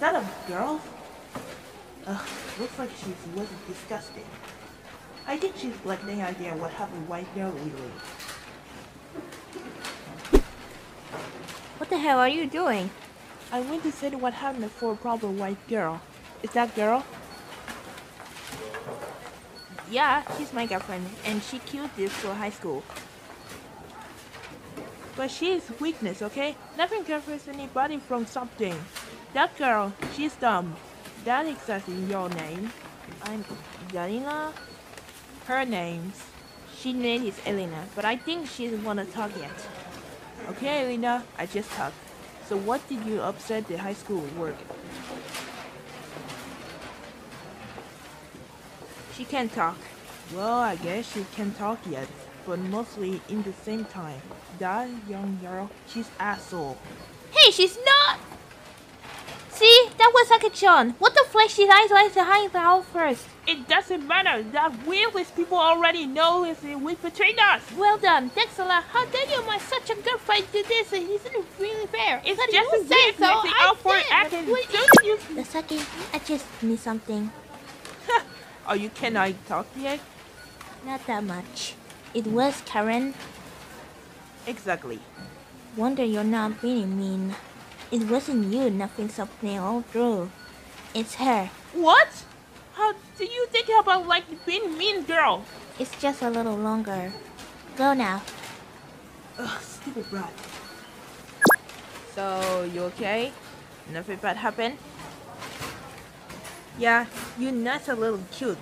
that a girl? Ugh, looks like she's looking disgusting. I think she's like the idea what happened white girl lately. What the hell are you doing? I went to see what happened for a proper white girl. Is that girl? Yeah, she's my girlfriend, and she killed this for high school. But she is weakness, okay? Nothing covers anybody from something. That girl, she's dumb. That exactly your name. I'm Galina. Her name's. She name is Ellina, but I think she doesn't want to talk yet. Okay, Ellina, I just talked. So what did you upset the high school work? She can't talk. Well, I guess she can't talk yet, but mostly in the same time. That young girl, she's asshole. Hey, she's not! See, that was Akachon. What the flesh did I like to hide out first? It doesn't matter. That weirdless people already know is with between us. Well done, Dexala. How dare you, my such a good fight do this? It isn't really fair. It's But just you a say so. I out for acting. You? The second, I just need something. Oh, you cannot talk yet? Not that much. It was Karen. Exactly. Wonder you're not being mean. It wasn't you nothing something oh, all through. It's her. What? How do you think about like being mean girl? It's just a little longer. Go now. Ugh, stupid brat. So, you okay? Nothing bad happened? Yeah, you're not a little cute.